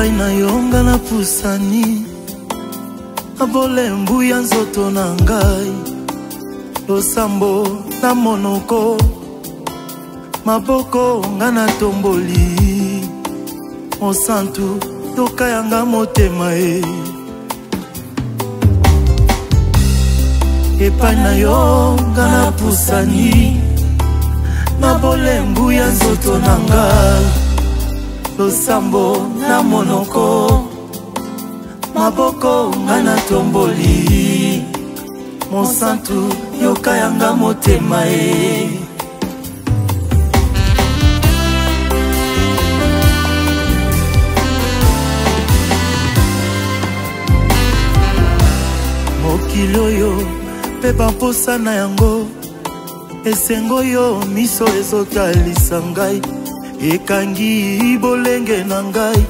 epai na yo nga napusani na bolembu ya nzoto na ngai losambo na monoko maboko nga natomboli mosantu toka yanga motema e epai na yo nga napusani na bolembu ya nzoto na ngai losambo na monoko maboko nga na tomboli mosantu yoka yanga motema e mokili oyo mpe bamposa na yango esengo yo miso ezotalisa ngai ekangi bolenge na ngai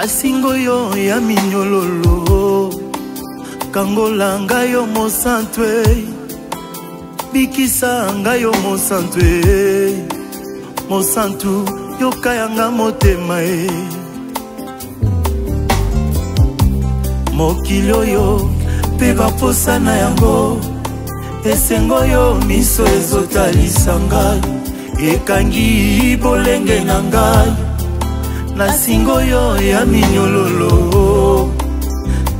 asingo yo ya minyololo kangola ngai yo mosantwe bikisa ngai yo mosantwe mosantu yoka yanga motema e mokili oyo mpe baposa na yango esengo yo miso ezotalisa ngai ekangi polenge na ngai na singo yo ya minyololo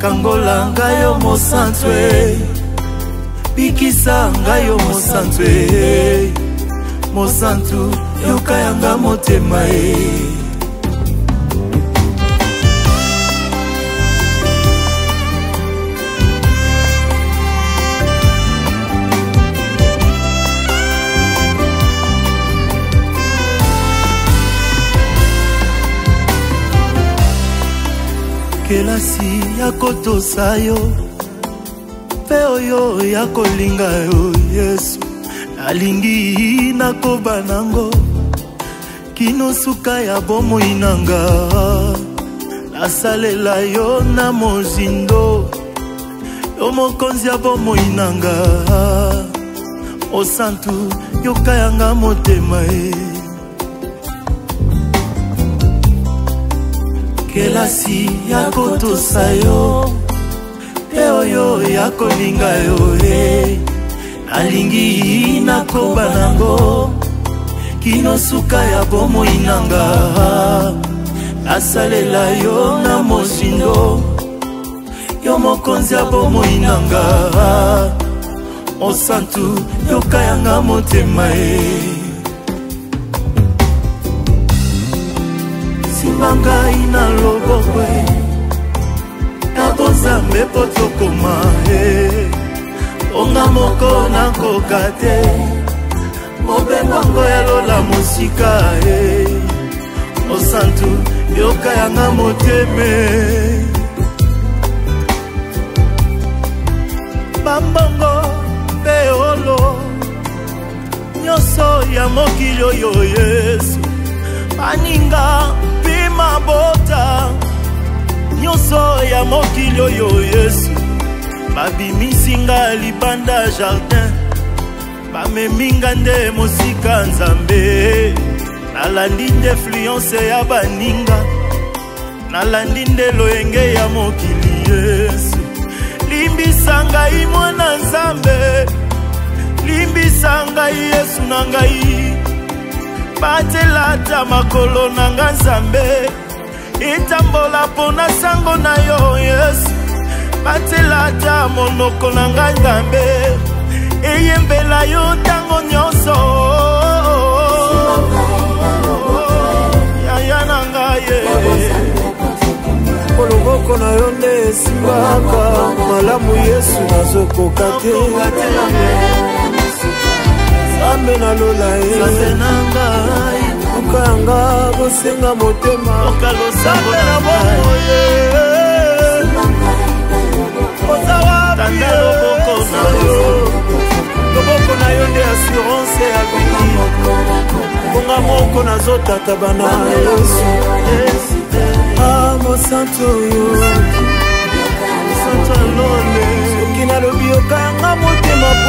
kangola ngai yo mosantwe bikisa ngai yo mosantwe mosantu yoka yanga motema e eh. kelasi ya kotosa yo mpe oyo ya kolinga yo yesu nalingi nakoba nango kino suka ya bomoi nanga nasalela yo na mozindo yo mokonzi ya bomoi nanga osantu yokayanga motema ye kelasi ya kotosa yo te oyo ya kolinga yo e nalingi nakoba nango kino suka ya bomoi nanga nasalela yo na mosindo yo mokonzi ya bomoi nanga mosantu yoka yanga motema e simba ngai na lobokwe nakozambe po tokoma e onga moko nakoka te mobengwango yalola mosika e mosantu yoka yanga moteme bambongo mpe olo nyonso ya mokili oyo yesu baninga nyonso ya mokili oyo yesu babimisinga libanda jardin bameminga nde mosika nzambe nalandi nde fluence ya baninga nalandi nde loyenge ya mokili yesu limbisa ngai mwana nzambe limbisa ngai yesu na ngai batelata makolo na nga nzambe itambola mpo na sango na yo yesu batela ta monoko na ngai nzambe eyembela yo ntango nyonso yaya na ngai koloboko na yo nde esimbaka malamu yesu nazokoka te nzambe nalola ye mboka yanga bosenga motema na boye oza wapi loboko na yo loboko na yo nde assurance ya biki ngonga moko nazotata bana yesu ah, mosantu oyo soki nalobi yokayanga motema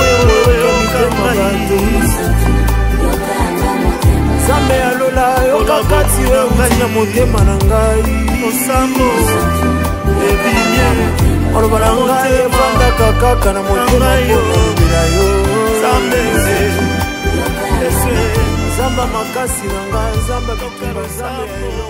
motema na ngai mosambo ebimie maloba na ngai evandaka kaka na motema yoobela yo zambeze nzamba makasi na ngai nzamba bitumba nzambe